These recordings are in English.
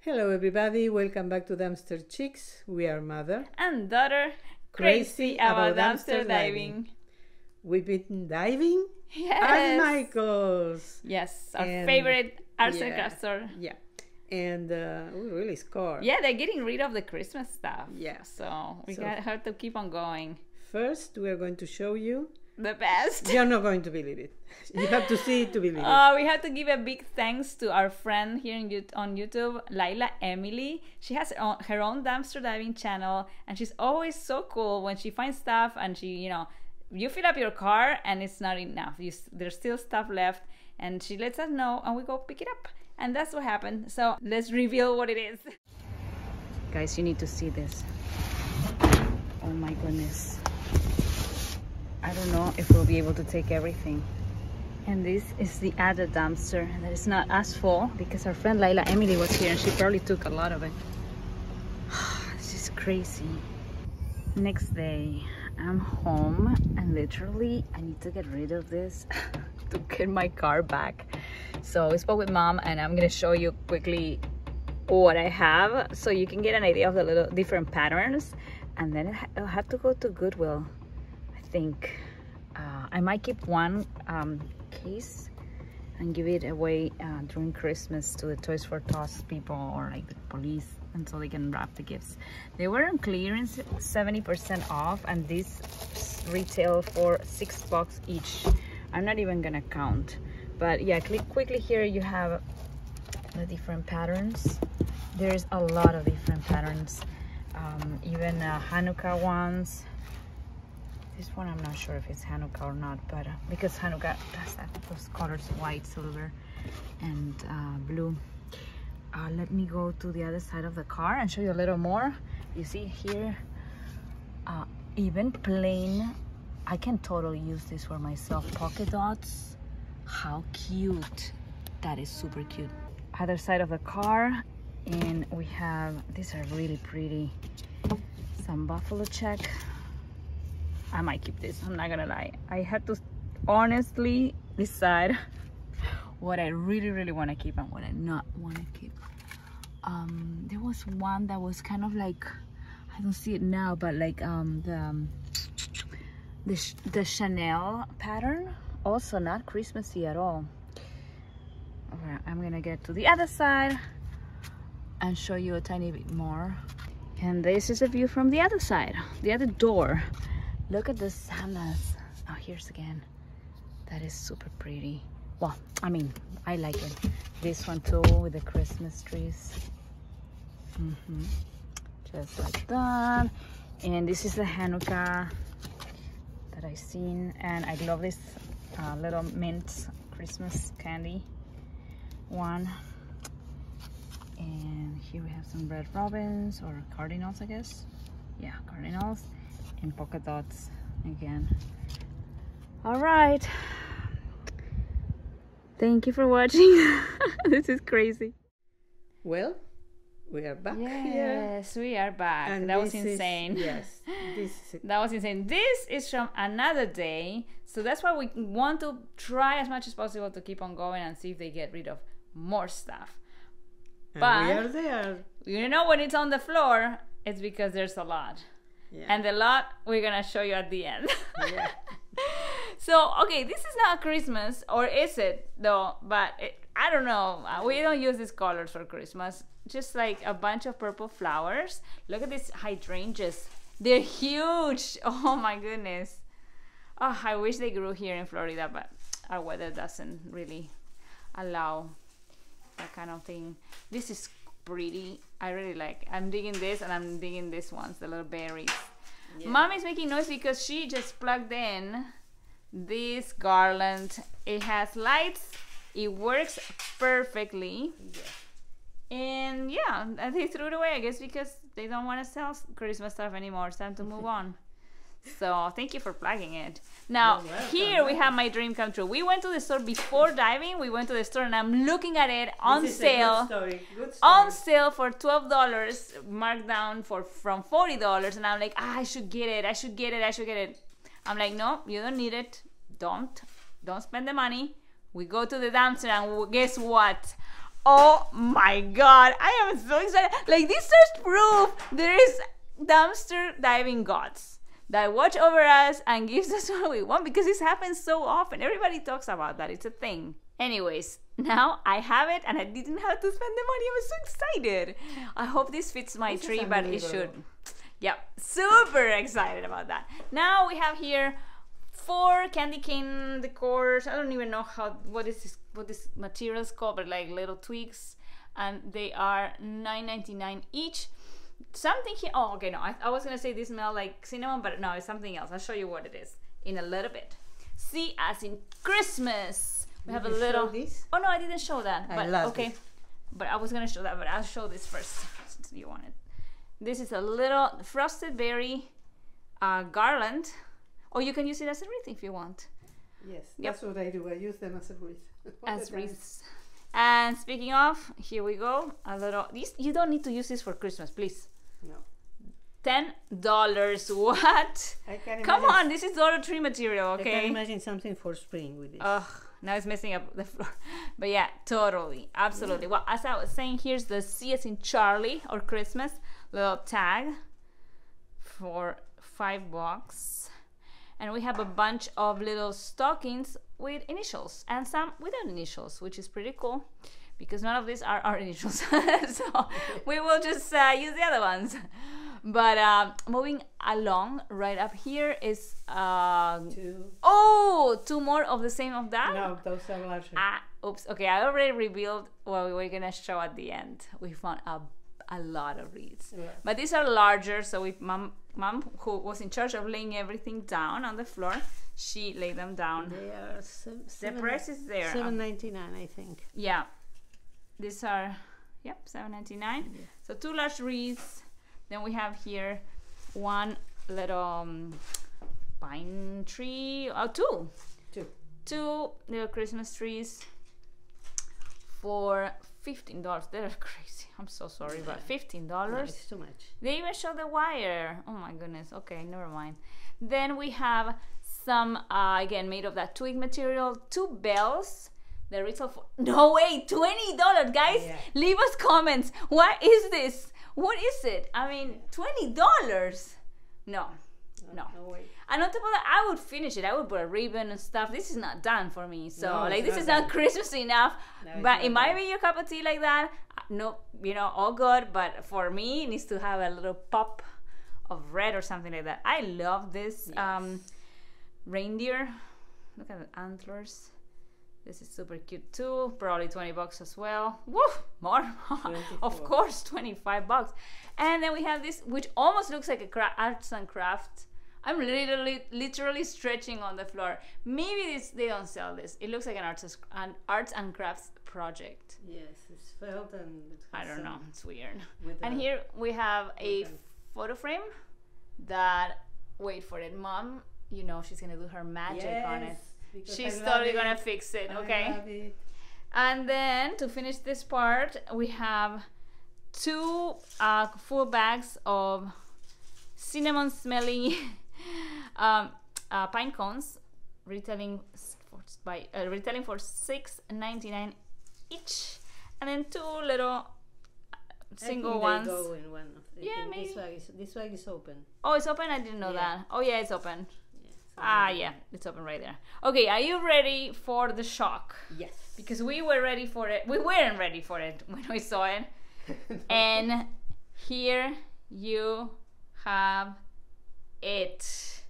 Hello, everybody. Welcome back to Dumpster Chicks. We are mother and daughter Crazy crazy about, about dumpster dumpster diving. We've been diving Yes. at Michael's. Yes, our And- favorite arts and yeah. crafts store. Yeah, and uh, we really scored. Yeah, they're getting rid of the Christmas stuff. Yeah. So we So- got have to keep on going. First, we are going to show you. The best. You're not going to believe it. You have to see it to believe it. Uh, we have to give a big thanks to our friend here in, on YouTube, Laila Emily. She has her own, her own dumpster diving channel, and she's always so cool when she finds stuff and she, you know, you fill up your car and it's not enough. You, there's still stuff left, and she lets us know, and we go pick it up. And that's what happened. So let's reveal what it is. Guys, you need to see this. Oh my goodness. I don't know if we'll be able to take everything. And this is the other dumpster that is not as full because our friend Laila Emily was here and she probably took a lot of it. this is crazy. Next day, I'm home and literally I need to get rid of this to get my car back. So I spoke with mom and I'm gonna show you quickly what I have so you can get an idea of the little different patterns and then I'll have to go to Goodwill I think uh, I might keep one um, case and give it away uh, during Christmas to the Toys for Tots people or like the police so they can wrap the gifts. They were on clearance 70% off and these retail for six bucks each. I'm not even gonna count. But yeah, click quickly here you have the different patterns. There's a lot of different patterns. Um, even uh, Hanukkah ones. This one I'm not sure if it's Hanukkah or not, but uh, because Hanukkah has that, those colors, white, silver, and uh, blue. Uh, let me go to the other side of the car and show you a little more. You see here, uh, even plain, I can totally use this for myself. Polka dots, how cute. That is super cute. Other side of the car, and we have, these are really pretty. Some buffalo check. I might keep this, I'm not gonna lie. I had to honestly decide what I really, really wanna keep and what I not wanna keep. Um, there was one that was kind of like, I don't see it now, but like um, the, um, the, the Chanel pattern. Also not Christmassy at all. Alright, I'm gonna get to the other side and show you a tiny bit more. And this is a view from the other side, the other door. Look at the sandals. Oh, here's again. That is super pretty. Well, I mean, I like it. This one too with the Christmas trees. hmm Just like that. And this is the Hanukkah that I seen. And I love this uh, little mint Christmas candy one. And here we have some red robins or cardinals, I guess. Yeah, cardinals and polka dots again. All right. Thank you for watching. this is crazy. Well, we are back here. Yes, we are back. and that was this is- insane. yes, this is That was insane. This is from another day. So that's why we want to try as much as possible to keep on going and see if they get rid of more stuff. and but- we are there. You know, when it's on the floor, it's because there's a lot. Yeah. And a lot we're gonna show you at the end. Yeah. so, okay, this is not Christmas, or is it though? But it, I don't know. Uh, We don't use these colors for Christmas. Just like a bunch of purple flowers. Look at these hydrangeas. They're huge. Oh my goodness. Oh, I wish they grew here in Florida, but our weather doesn't really allow that kind of thing. This is pretty. I really like. I'm digging this, and I'm digging this ones, the little berries. Mom is making noise because she just plugged in this garland. It has lights. It works perfectly. Yeah. And yeah, they threw it away, I guess, because they don't want to sell Christmas stuff anymore. It's time to move on. So thank you for plugging it. Now here we have my dream come true. We went to the store before diving. We went to the store and I'm looking at it on This is a sale Good story. Good story. on sale for twelve dollars, marked down for from forty dollars, and I'm like, ah, I should get it, I should get it, I should get it. I'm like, no, you don't need it. Don't, don't spend the money. we go to the dumpster and guess what? Oh my god, I am so excited. Like, this just proof there is dumpster diving gods that watch over us and gives us what we want because this happens so often. Everybody talks about that, it's a thing. Anyways, now I have it and I didn't have to spend the money. I was so excited. I hope this fits my This tree, but it should. Yeah, super excited about that. Now we have here four candy cane decors. I don't even know how what is this what this material is called, but like little twigs, and they are nine ninety nine each. Something here. Oh, okay. No, I, I was gonna say this smell like cinnamon, but no, it's something else. I'll show you what it is in a little bit. See, as in Christmas, we have a Did you show little. this? Oh no, I didn't show that. I But okay. But I was gonna show that, but I'll show this first since you want it. This is a little frosted berry uh, garland. Or you can use it as a wreath if you want. Yes, Yep. that's what I do. I use them as a wreath. As wreaths. And speaking of, here we go. A little. These you don't need to use this for Christmas, please. No. Ten dollars. What? I can Come on, this is Dollar Tree material, Okay. I can imagine something for spring with this. Ugh, now it's messing up the floor. But yeah, totally, absolutely. Well, as I was saying, here's the C as in Charlie or Christmas little tag for five bucks. And we have a bunch of little stockings with initials and some without initials, which is pretty cool because none of these are our initials. so we will just uh, use the other ones. But um, moving along, right up here is uh, Two. Oh, two more of the same of that? No, those are larger. Ah, oops. Okay, I already revealed what we were gonna show at the end. We found a, a lot of reeds. Yeah. But these are larger, so we mom mom who was in charge of laying everything down on the floor, she laid them down. They are seven, The price is there. Seven ninety nine, I think. Yeah. These are yep, seven ninety nine. Yeah. So two large wreaths. Then we have here one little um, pine tree. Oh, two. Two. Two little Christmas trees for fifteen dollars. They're crazy. I'm so sorry, but fifteen dollars. it's too much. They even show the wire. Oh my goodness. Okay, never mind. Then we have some uh, again made of that twig material. Two bells. The retail for no way twenty dollars, guys. Yeah. Leave us comments. What is this? What is it? I mean, twenty dollars. No, no. No way. And on top of that, I would finish it. I would put a ribbon and stuff. This is not done for me. So No, like this is not. Christmas enough. No, but it might done. be your cup of tea like that. Uh, No, you know, all good. But for me, it needs to have a little pop of red or something like that. I love this um, reindeer. Look at the antlers. This is super cute too. Probably 20 bucks as well. Woo! More. of course, 25 bucks. And then we have this, which almost looks like a cra- arts and craft. I'm literally, literally stretching on the floor. Maybe this, they don't sell this. It looks like an arts, an arts and crafts project. Yes, it's felt and it I don't know. It's weird. And here we have a photo frame that, wait for it, mom. You know she's gonna do her magic on it. She's totally gonna fix it, okay? it. And then to finish this part, we have two uh, full bags of cinnamon smelling um, uh, pine cones, retailing for, by uh, retailing for six ninety nine each, and then two little uh, I single think ones. Go in one of the, Yeah, This maybe. bag is this bag is open. Oh, it's open. I didn't know Yeah. that. Oh yeah, it's open. Ah yeah, it's open right there. Okay, are you ready for the shock? Yes. because we were ready for it. We weren't ready for it when we saw it. And here you have it.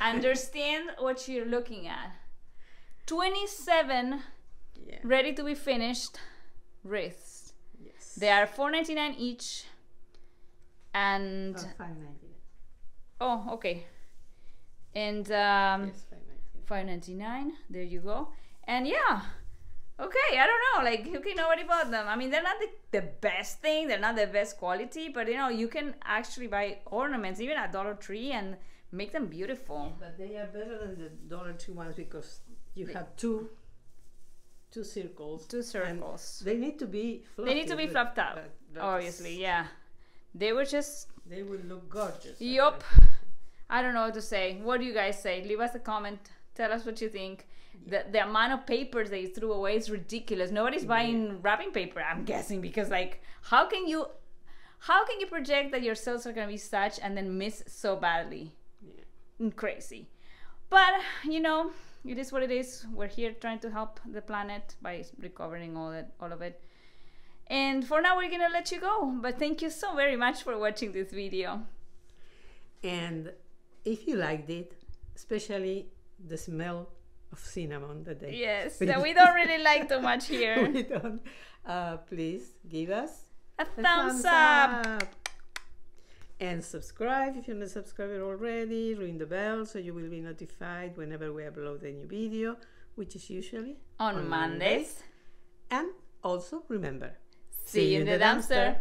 Understand what you're looking at. 27 yeah. ready to be finished wreaths. Yes. They are 4.99 each. And Oh, five ninety. oh, okay. And um yes, 5.99 there you go and yeah okay i don't know like okay nobody bought them i mean they're not the, the best thing they're not the best quality but you know you can actually buy ornaments even at dollar tree and make them beautiful But they are better than the dollar tree ones because you have two two circles. two circles They need to be fluffy. they need to be fluffed up obviously yeah they were just They will look gorgeous. Yup. I don't know what to say. What do you guys say? Leave us a comment. Tell us what you think. The, the amount of papers they threw away is ridiculous. Nobody's buying wrapping paper, I'm guessing, because like how can you how can you project that your sales are gonna be such and then miss so badly? Yeah. Mm, Crazy. But you know, it is what it is. We're here trying to help the planet by recovering all it all of it. And for now we're gonna let you go. But thank you so very much for watching this video. And if you liked it, especially the smell of cinnamon that they Yes, that we don't really like too much here. we don't, uh, please give us A a thumbs up. And subscribe if you're not subscribed already. Ring the bell so you will be notified whenever we upload a new video, which is usually On Mondays. And also remember, See you in the dumpster.